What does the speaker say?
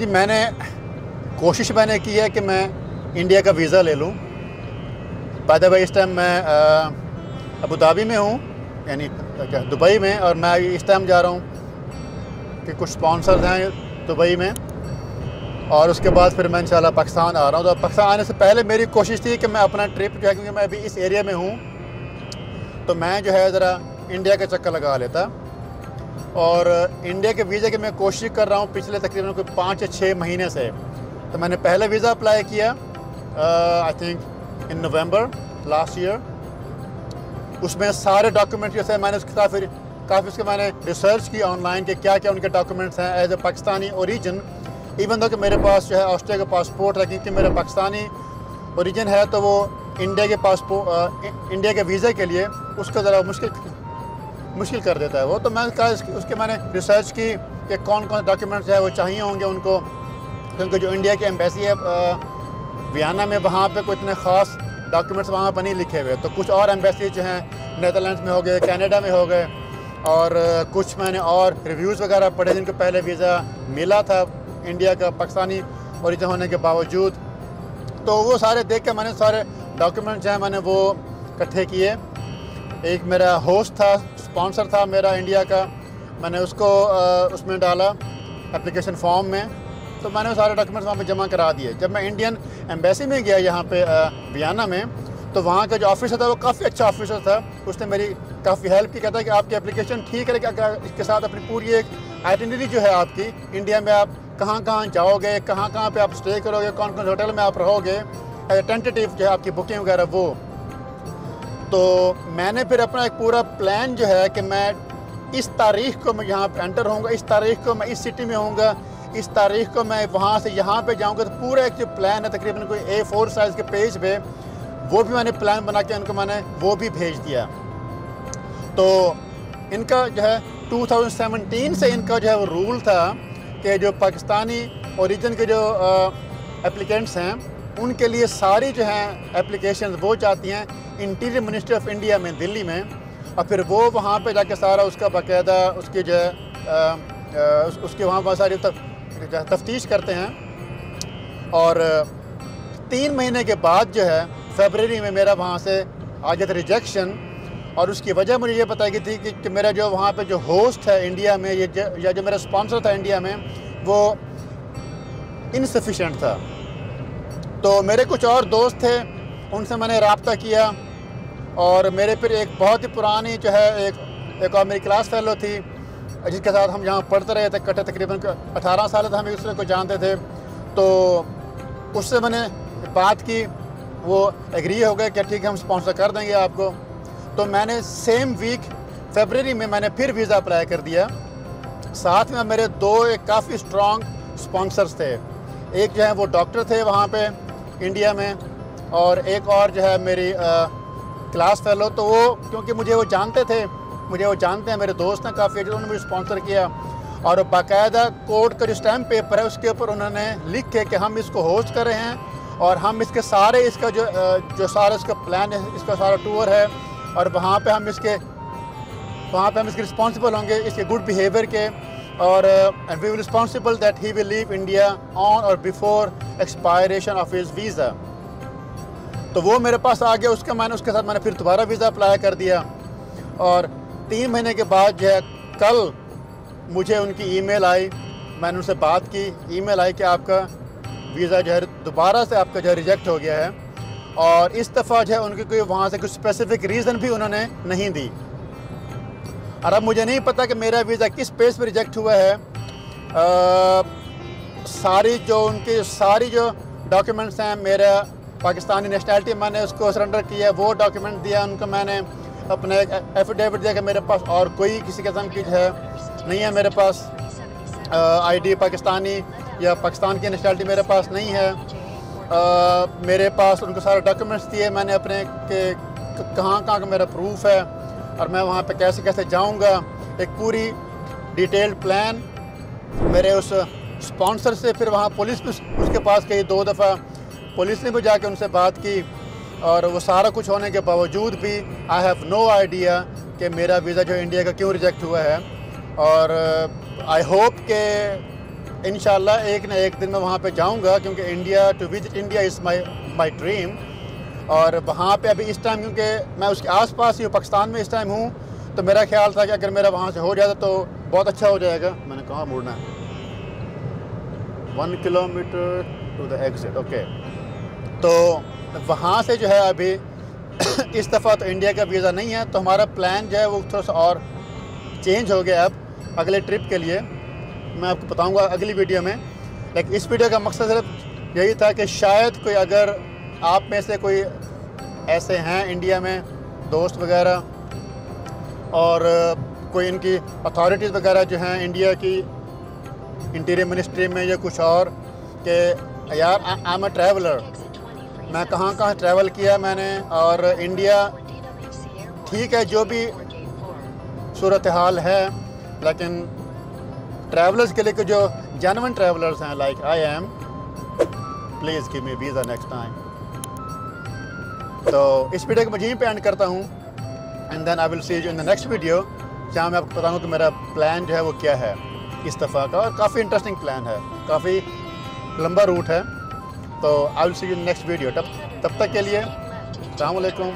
جی میں نے کوشش میں نے کی ہے کہ میں انڈیا کا ویزا لے لوں۔ پیدا بھائی اس ٹائم میں ابو دھابی میں ہوں یعنی دبئی میں، اور میں اس ٹائم جا رہا ہوں کہ کچھ سپانسرز ہیں دبئی میں۔ اور اس کے بعد پھر میں انشاءاللہ پاکستان آ رہا ہوں۔ تو پاکستان آنے سے پہلے میری کوشش تھی کہ میں اپنا ٹرپ جو ہے، کیونکہ میں ابھی اس ایریا میں ہوں، تو میں جو ہے ذرا انڈیا کا چکر لگا لیتا۔ اور انڈیا کے ویزے کی میں کوشش کر رہا ہوں پچھلے تقریباً کوئی پانچ یا چھ مہینے سے۔ تو میں نے پہلے ویزا اپلائی کیا I think in November last year اس میں سارے ڈاکیومنٹ جیسے میں نے اس کی کافی کافی اس کے میں نے ریسرچ کی آن لائن کہ کیا کیا ان کے ڈاکیومنٹس ہیں as a Pakistani origin even though کہ میرے پاس جو ہے آسٹریلیا کا پاسپورٹ ہے کیونکہ میرا پاکستانی اوریجن ہے تو وہ انڈیا کے پاسپورٹ انڈیا کے ویزے کے لیے اس کا ذرا مشکل مشکل کر دیتا ہے۔ وہ تو میں نے کہا اس کے میں نے ریسرچ کی کہ کون کون ڈاکیومنٹس ہے وہ چاہیے ہوں گے ان کو۔ کیونکہ جو انڈیا کی ایمبیسی ہے ویانا میں وہاں پہ کوئی اتنے خاص ڈاکیومنٹس وہاں پہ نہیں لکھے ہوئے۔ تو کچھ اور ایمبیسی جو ہیں نیدرلینڈس میں ہو گئے کینیڈا میں ہو گئے۔ اور کچھ میں نے اور ریویوز وغیرہ پڑھے، جن کو پہلے ویزا ملا تھا انڈیا کا پاکستانی اوریجن ہونے کے باوجود۔ تو وہ سارے دیکھ کے میں نے سارے ڈاکیومنٹ جو ہیں میں نے وہ اکٹھے کیے۔ ایک میرا ہوسٹ تھا اسپانسر تھا میرا انڈیا کا۔ میں نے اس کو اس میں ڈالا اپلیکیشن فارم میں۔ تو میں نے وہ سارے ڈاکیومنٹس وہاں پہ جمع کرا دیے۔ جب میں انڈین ایمبیسی میں گیا یہاں پہ بیانہ میں، تو وہاں کا جو آفیسر تھا وہ کافی اچھا آفیسر تھا۔ اس نے میری کافی ہیلپ کی، کہتا کہ آپ کی اپلیکیشن ٹھیک ہے کہ اس کے ساتھ اپنی پوری ایک آئیڈینٹی جو ہے آپ کی انڈیا میں آپ کہاں کہاں جاؤ گے، کہاں کہاں پہ آپ اسٹے کرو گے، کون کون ہوٹل میں آپ رہو گے ٹینٹیو جو ہے آپ کی بکنگ وغیرہ، وہ تو میں نے پھر اپنا ایک پورا پلان جو ہے کہ میں اس تاریخ کو میں یہاں پہ انٹر ہوں گا اس تاریخ کو میں اس سٹی میں ہوں گا اس تاریخ کو میں وہاں سے یہاں پہ جاؤں گا۔ تو پورا ایک جو پلان ہے، تقریباً کوئی اے فور سائز کے پیج پہ، وہ بھی میں نے پلان بنا کے ان کو میں نے وہ بھی بھیج دیا۔ تو ان کا جو ہے ٹو تھاؤزنڈ سیونٹین سے ان کا جو ہے وہ رول تھا کہ جو پاکستانی اوریجن کے جو اپلیکینٹس ہیں ان کے لیے ساری جو ہیں اپلیکیشنز وہ چاہتی ہیں انٹیریئر منسٹری آف انڈیا میں، دلی میں۔ اور پھر وہ وہاں پہ جا کے سارا اس کا باقاعدہ اس کی جو ہے اس کے وہاں بہت ساری تفتیش کرتے ہیں۔ اور تین مہینے کے بعد جو ہے فیبرری میں میرا وہاں سے آ جاتا ریجیکشن اور اس کی وجہ مجھے یہ بتائی گئی تھی کہ میرا جو وہاں پہ جو ہوسٹ ہے انڈیا میں، یا جو میرا اسپانسر تھا انڈیا میں، وہ انسفیشینٹ تھا۔ تو میرے کچھ اور دوست تھے، ان سے میں نے رابطہ کیا اور میرے پھر ایک بہت ہی پرانی جو ہے ایک ایک اور میری کلاس فیلو تھی، جس کے ساتھ ہم یہاں پڑھتے رہے تھے کٹے تقریباً اٹھارہ سال تھے، ہم ایک دوسرے کو جانتے تھے۔ تو اس سے میں نے بات کی، وہ ایگری ہو گئے کہ ٹھیک ہے، ہم اسپانسر کر دیں گے آپ کو۔ تو میں نے سیم ویک فیبرری میں میں نے پھر ویزا اپلائی کر دیا۔ ساتھ میں میرے دو ایک کافی اسٹرانگ اسپانسرس تھے۔ ایک جو ہے وہ ڈاکٹر تھے وہاں پہ۔ انڈیا میں اور ایک اور جو ہے میری کلاس فیلو، تو وہ کیونکہ مجھے وہ جانتے تھے، مجھے وہ جانتے ہیں، میرے دوست ہیں کافی انہوں نے مجھے اسپانسر کیا اور باقاعدہ کورٹ کا جو اسٹیمپ پیپر ہے، اس کے اوپر انہوں نے لکھ کے کہ ہم اس کو ہوسٹ کر رہے ہیں اور ہم اس کے سارے، اس کا جو جو سارا اس کا پلان ہے، اس کا سارا ٹور ہے اور وہاں پہ ہم اس کے، وہاں پہ ہم اس کے رسپانسبل ہوں گے، اس کے گڈ بیہیویئر کے اور we will responsible that he will leave India on or before expiration of his visa تو وہ میرے پاس آ گیا اس کا میں نے، اس کے ساتھ میں نے پھر دوبارہ ویزا اپلائی کر دیا۔ اور تین مہینے کے بعد جو ہے، کل مجھے ان کی ای میل آئی۔ میں نے ان سے بات کی۔ ای میل آئی کہ آپ کا ویزا جو ہے، دوبارہ سے آپ کا جو ہے ریجیکٹ ہو گیا ہے۔ اور اس دفعہ جو ہے، ان کی کوئی، وہاں سے کچھ اسپیسیفک ریزن بھی انہوں نے نہیں دی۔ اور اب مجھے نہیں پتا کہ میرا ویزا کس پیس پہ ریجیکٹ ہوا ہے۔ ساری جو ان کی ساری جو ڈاکیومنٹس ہیں میرا پاکستانی نیشنلٹی میں نے اس کو سرنڈر کیا، وہ ڈاکیومنٹ دیا، ان کو میں نے اپنے ایک ایفیڈیوٹ دیا کہ میرے پاس اور کوئی کسی قسم کی جو ہے نہیں ہے، میرے پاس آئی ڈی پاکستانی یا پاکستان کی نیشنلٹی میرے پاس نہیں ہے۔ میرے پاس ان کو سارے ڈاکیومنٹس دیے، میں نے اپنے کہ کہاں کہاں کا میرا پروف ہے اور میں وہاں پہ کیسے کیسے جاؤں گا۔ ایک پوری ڈیٹیلڈ پلان میرے اس اسپانسر سے پھر وہاں پولیس بھی اس کے پاس گئی، دو دفعہ پولیس نے بھی جا کے ان سے بات کی اور وہ سارا کچھ ہونے کے باوجود بھی آئی ہیو نو آئیڈیا کہ میرا ویزا جو انڈیا کا کیوں ریجیکٹ ہوا ہے۔ اور آئی ہوپ کہ انشاءاللہ ایک نہ ایک دن میں وہاں پہ جاؤں گا کیونکہ India to visit India is my my dream اور وہاں پہ ابھی اس ٹائم کیونکہ میں اس کے آس پاس ہی ہوں، پاکستان میں اس ٹائم ہوں، تو میرا خیال تھا کہ اگر میرا وہاں سے ہو جاتا تو بہت اچھا ہو جائے گا۔ میں نے کہاں موڑنا ہے۔ One kilometre to the exit okay تو وہاں سے جو ہے ابھی اس دفعہ تو انڈیا کا ویزا نہیں ہے، تو ہمارا پلان جو ہے وہ تھوڑا سا اور چینج ہو گیا اب اگلے ٹرپ کے لیے۔ میں آپ کو بتاؤں گا اگلی ویڈیو میں۔ لیکن اس ویڈیو کا مقصد صرف یہی تھا کہ شاید کوئی اگر آپ میں سے کوئی ایسے ہیں انڈیا میں دوست وغیرہ اور کوئی ان کی اتھارٹیز وغیرہ جو ہیں انڈیا کی انٹیریئر منسٹری میں یا کچھ اور کہ یار آئی ایم اے ٹریولر میں کہاں کہاں ٹریول کیا میں نے اور انڈیا ٹھیک ہے جو بھی صورتحال ہے، لیکن ٹریولرز کے لیے کہ جو جینون ٹریولرز ہیں like I am please give me visa next time تو اس ویڈیو کو میں یہیں پہ اینڈ کرتا ہوں and then I will see you in the next video جہاں میں آپ کو بتاؤں کہ میرا پلان جو ہے وہ کیا ہے۔ اس دفعہ کا اور کافی انٹرسٹنگ پلان ہے، کافی لمبا روٹ ہے۔ تو I will see you next video تب تب تک کے لیے، السلام علیکم۔